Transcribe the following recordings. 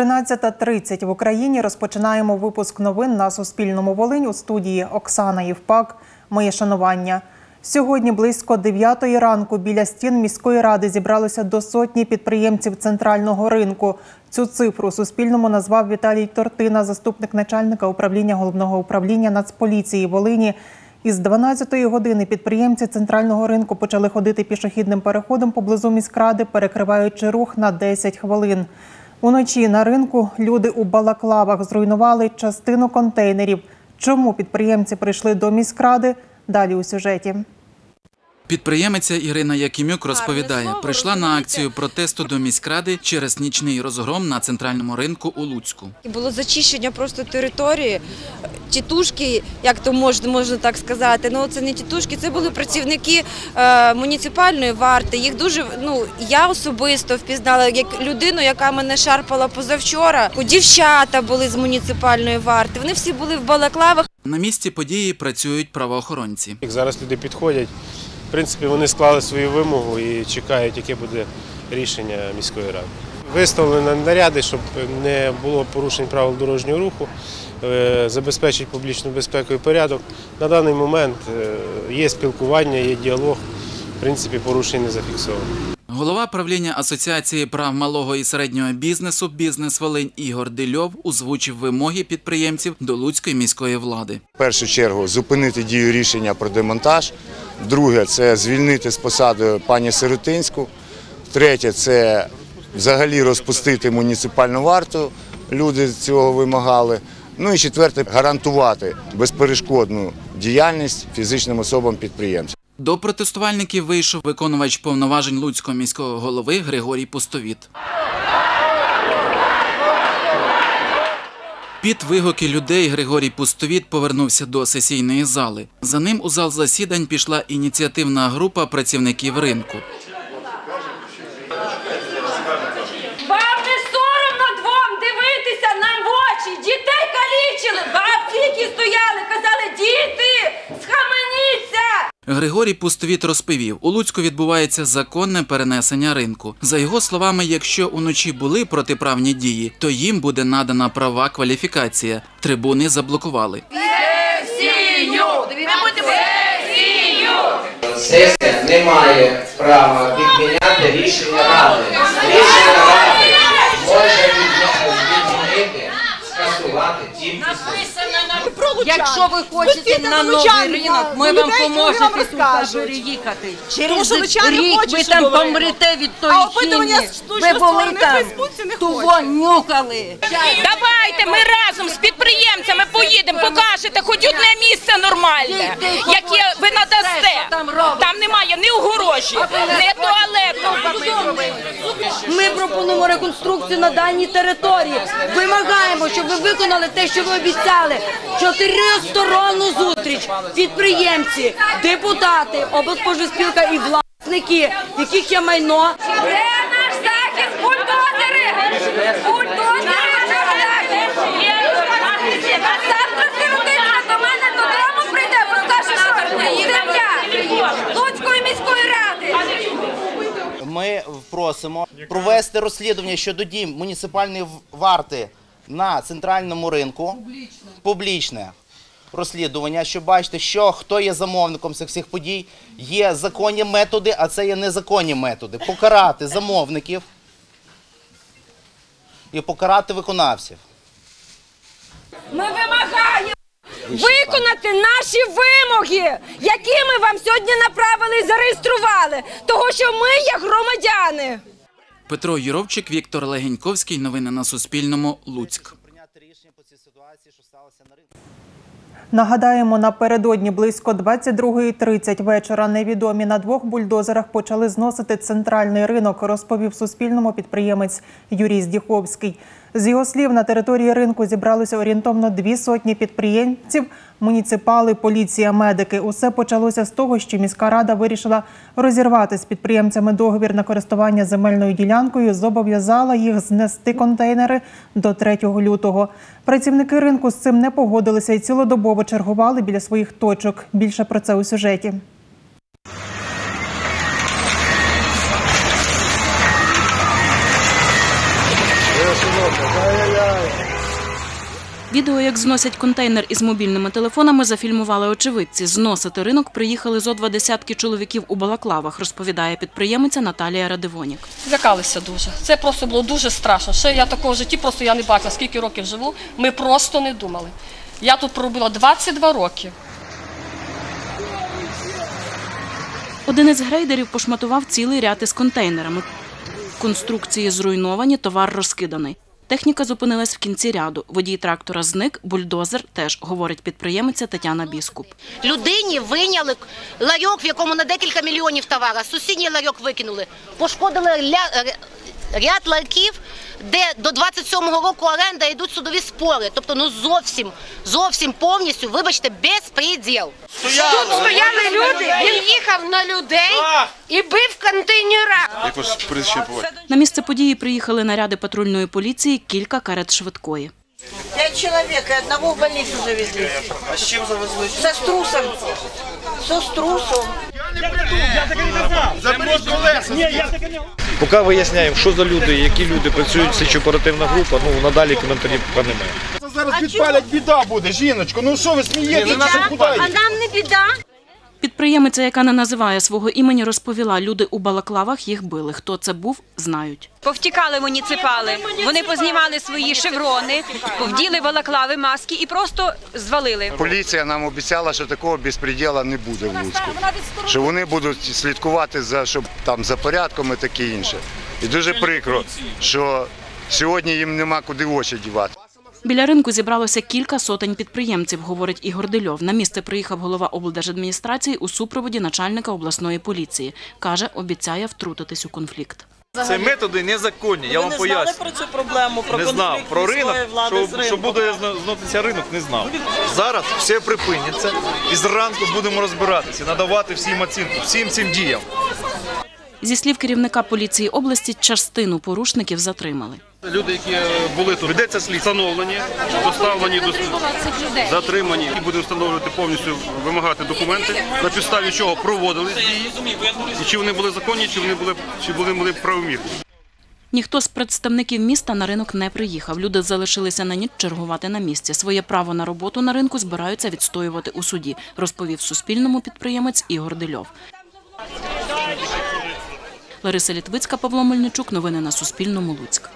13.30 в Україні розпочинаємо випуск новин на Суспільному Волинь у студії Оксана Євпак. Моє шанування. Сьогодні близько 9 ранку біля стін міської ради зібралося до сотні підприємців центрального ринку. Цю цифру Суспільному назвав Віталій Тортина, заступник начальника управління головного управління Нацполіції Волині. Із 12-ї години підприємці центрального ринку почали ходити пішохідним переходом поблизу міськради, перекриваючи рух на 10 хвилин. Уночі на ринку люди у балаклавах зруйнували частину контейнерів. Чому підприємці прийшли до міськради? Далі у сюжеті. Підприємиця Ірина Якимюк розповідає, прийшла на акцію протесту до міськради через нічний розгром на центральному ринку у Луцьку. Було зачищення просто території. Тітушки, як то можна, можна так сказати, ну це не тітушки, це були працівники е, муніципальної варти. Їх дуже ну я особисто впізнала як людину, яка мене шарпала позавчора. Дівчата були з муніципальної варти. Вони всі були в балаклавах. На місці події працюють правоохоронці. Зараз люди підходять, в принципі, вони склали свою вимогу і чекають, яке буде рішення міської ради. Виставлені наряди, щоб не було порушень правил дорожнього руху, е, забезпечить публічну безпеку і порядок. На даний момент е, є спілкування, є діалог, в принципі, порушень не зафіксовано. Голова правління Асоціації прав малого і середнього бізнесу Бізнес Волинь Ігор Дильов озвучив вимоги підприємців до Луцької міської влади. В першу чергу зупинити дію рішення про демонтаж. Друге це звільнити з посади пані Сиротинську. Третє це взагалі розпустити муніципальну варту. Люди цього вимагали. Ну і четверте гарантувати безперешкодну діяльність фізичним особам підприємців. До протестувальників вийшов виконувач повноважень Луцького міського голови Григорій Пустовіт. Під вигуки людей Григорій Пустовіт повернувся до сесійної зали. За ним у зал засідань пішла ініціативна група працівників ринку. Вам не соромно двом дивитися нам в очі. Дітей калічили. Бабці, які стояли, казали, діти. Григорій Пустовіт розповів, у Луцьку відбувається законне перенесення ринку. За його словами, якщо уночі були протиправні дії, то їм буде надана права кваліфікація. Трибуни заблокували. Сесія не має права відміняти рішення ради. Якщо ви хочете на новий ринок, ми вам поможемо туди переїхати. Через рік ви там помрете від тої хімії. Ви були там, того нюхали. Давайте ми разом з підприємцями поїдемо, покажете хоч одне місце нормальне, яке ви надасте. Там немає ні огорожі, ні туалету. Ми пропонуємо реконструкцію на даній території. Вимагаємо, щоб ви виконали те, що ви обіцяли. Чотиристоронну зустріч, підприємці, депутати, облспоживспілка і власники, яких є майно. Де наш захист? Бульдозери! Бульдозери! А завтра сиротинка до мене додому прийде, бо скаже, що земля Луцької міської ради. Ми просимо провести розслідування щодо дій муніципальної варти на центральному ринку. Публічне. Розслідування, щоб бачити, що хто є замовником цих всіх подій. Є законні методи, а це є незаконні методи. Покарати замовників і покарати виконавців. Ми вимагаємо виконати наші вимоги, які ми вам сьогодні направили і зареєстрували, того що ми є громадяни. Петро Юровчик, Віктор Легеньковський. Новини на Суспільному. Луцьк. Прийняти рішення по цій ситуації, що сталося на ринку. Нагадаємо, напередодні близько 22.30 вечора невідомі на двох бульдозерах почали зносити центральний ринок, розповів Суспільному підприємець Юрій Здіховський. З його слів, на території ринку зібралося орієнтовно дві сотні підприємців, муніципали, поліція, медики. Усе почалося з того, що міська рада вирішила розірвати з підприємцями договір на користування земельною ділянкою, зобов'язала їх знести контейнери до 3 лютого. Працівники ринку з цим не погодилися і цілодобово чергували біля своїх точок. Більше про це у сюжеті. Відео, як зносять контейнер із мобільними телефонами, зафільмували очевидці. Зносити ринок приїхали зо два десятки чоловіків у балаклавах, розповідає підприємиця Наталія Радивонік. Злякалися дуже. Це просто було дуже страшно. Ще я такого в житті просто я не бачила, скільки років живу. Ми просто не думали. Я тут проробила 22 роки. Один із грейдерів пошматував цілий ряд із контейнерами. Конструкції зруйновані, товар розкиданий. Техніка зупинилась в кінці ряду. Водій трактора зник, бульдозер теж, говорить підприємиця Тетяна Біскуп. Людині виняли ларьок, в якому на декілька мільйонів товара. Сусідній ларьок викинули. Пошкодили ряд ларьків, де до 27-го року оренда йдуть судові спори. Тобто, ну зовсім, зовсім повністю, вибачте, безпреділ. Тут стояли люди, він їхав на людей і бив контейнера. На місце події приїхали наряди патрульної поліції, кілька карет швидкої. Пять человек, и одного в больницу завезли. А с чем завезли? Со струсом. Со струсом. Поки виясняємо, що за люди, які люди працюють слідчо оперативна група, ну надалі коментарів поки немає. Зараз підпалять, біда буде, жіночко. Ну що ви смієтеся? А нам не біда. Підприємиця, яка не називає свого імені, розповіла, люди у балаклавах їх били. Хто це був, знають. Повтікали муніципали, вони познімали свої шеврони, повділи балаклави, маски і просто звалили. Поліція нам обіцяла, що такого безпреділа не буде в Луцьку. Що вони будуть слідкувати за щоб там за порядком і таке інше. І дуже прикро, що сьогодні їм нема куди очі дівати. Біля ринку зібралося кілька сотень підприємців, говорить Ігор Дельов. На місце приїхав голова облдержадміністрації у супроводі начальника обласної поліції. Каже, обіцяє втрутитись у конфлікт. Це методи незаконні, я вам поясню. про цю проблему, про Не знав про ринок, що, що буде зноситися ринок, не знав. Зараз все припиниться і зранку будемо розбиратися, надавати всім оцінку, всім цим діям. Зі слів керівника поліції області, частину порушників затримали. Люди, які е, були тут Ведеться слідство. встановлені, доставлені до затримані, і будемо встановлювати повністю вимагати документи, на підставі чого проводились дії, і чи вони були законні, чи вони були чи вони були правомірні. Ніхто з представників міста на ринок не приїхав. Люди залишилися на ніч чергувати на місці. Своє право на роботу на ринку збираються відстоювати у суді, розповів Суспільному підприємець Ігор Дельов. Лариса Літвицька, Павло Мельничук. Новини на Суспільному. Луцьк.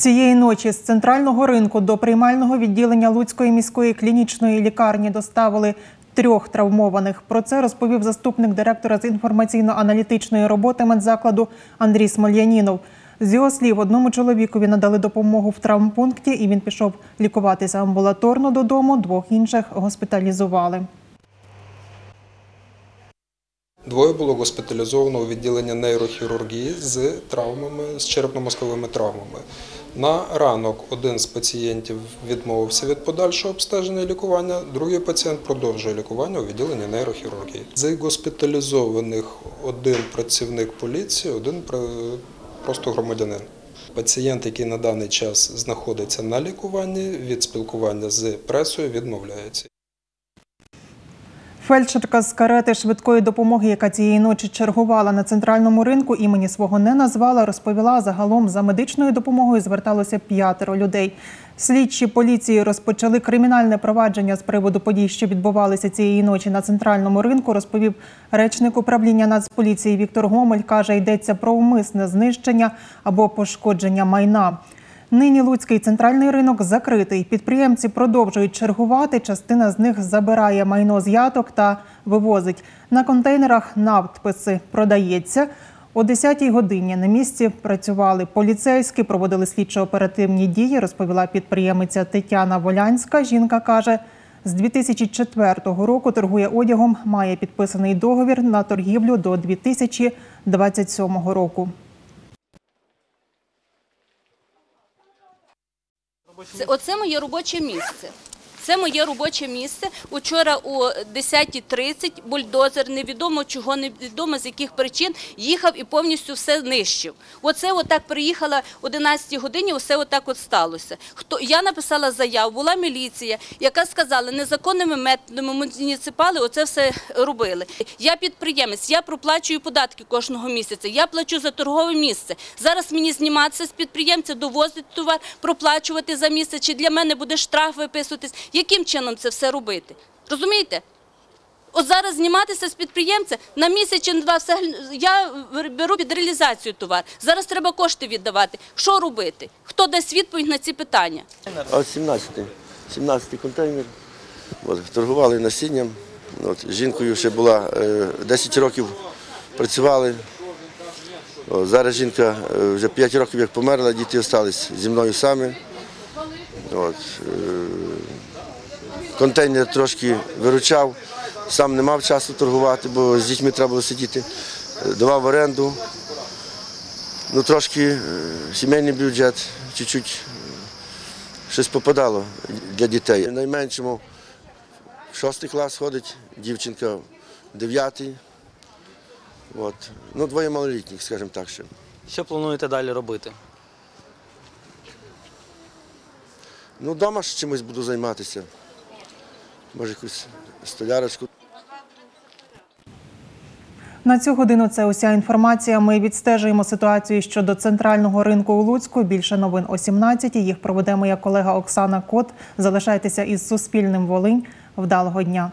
Цієї ночі з центрального ринку до приймального відділення Луцької міської клінічної лікарні доставили трьох травмованих. Про це розповів заступник директора з інформаційно-аналітичної роботи медзакладу Андрій Смольянінов. З його слів, одному чоловікові надали допомогу в травмпункті, і він пішов лікуватися амбулаторно додому. Двох інших госпіталізували. Двоє було госпіталізовано у відділення нейрохірургії з травмами, з черепно-мозковими травмами. На ранок один з пацієнтів відмовився від подальшого обстеження і лікування, другий пацієнт продовжує лікування у відділенні нейрохірургії. З госпіталізованих один працівник поліції, один просто громадянин. Пацієнт, який на даний час знаходиться на лікуванні, від спілкування з пресою відмовляється. Фельдшерка з карети швидкої допомоги, яка цієї ночі чергувала на центральному ринку, імені свого не назвала, розповіла, загалом за медичною допомогою зверталося п'ятеро людей. Слідчі поліції розпочали кримінальне провадження з приводу подій, що відбувалися цієї ночі на центральному ринку, розповів речник управління Нацполіції Віктор Гомель. Каже, йдеться про умисне знищення або пошкодження майна. Нині Луцький центральний ринок закритий. Підприємці продовжують чергувати. Частина з них забирає майно з яток та вивозить. На контейнерах надписи продається. О 10-й годині на місці працювали поліцейські, проводили слідчо-оперативні дії, розповіла підприємиця Тетяна Волянська. Жінка каже, з 2004 року торгує одягом, має підписаний договір на торгівлю до 2027 року. Це, оце моє робоче місце. Це моє робоче місце. Учора о 10.30 бульдозер, невідомо чого, невідомо з яких причин, їхав і повністю все нищив. Оце отак приїхала о 11 годині, усе отак от сталося. Хто я написала заяву, була міліція, яка сказала, незаконними методами муніципали оце все робили. Я підприємець, я проплачую податки кожного місяця. Я плачу за торгове місце. Зараз мені зніматися з підприємця, довозити товар, проплачувати за місце. Чи для мене буде штраф виписуватись? Яким чином це все робити? Розумієте? От зараз зніматися з підприємця на місяць чи два все я беру під реалізацію товар. Зараз треба кошти віддавати. Що робити? Хто дасть відповідь на ці питання? А 17-й, 17-й контейнер. От, торгували насінням. От, жінкою ще була е, 10 років працювали. О, зараз жінка е, вже 5 років як померла, діти залишились зі мною самі. От, е, контейнер трошки виручав, сам не мав часу торгувати, бо з дітьми треба було сидіти. Е, Давав в оренду. Ну, трошки е, сімейний бюджет, чуть-чуть щось попадало для дітей. Найменшому в шостий клас ходить, дівчинка дев'ятий. От. Ну, двоє малолітніх, скажімо так ще. Що плануєте далі робити? Ну, вдома ж чимось буду займатися. Може, якусь столярську. На цю годину це уся інформація. Ми відстежуємо ситуацію щодо центрального ринку у Луцьку. Більше новин о 17 Їх проведе моя колега Оксана Кот. Залишайтеся із Суспільним Волинь. Вдалого дня.